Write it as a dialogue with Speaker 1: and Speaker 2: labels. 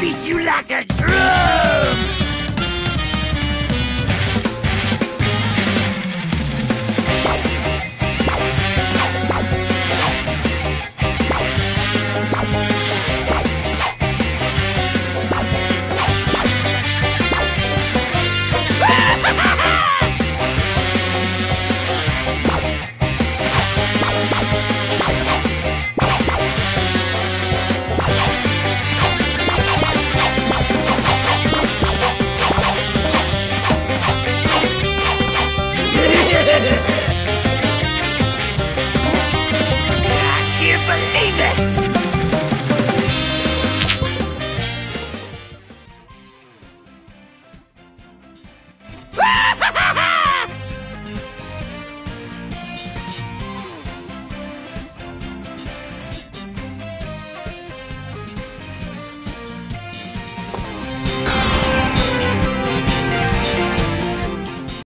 Speaker 1: beat you like a drum!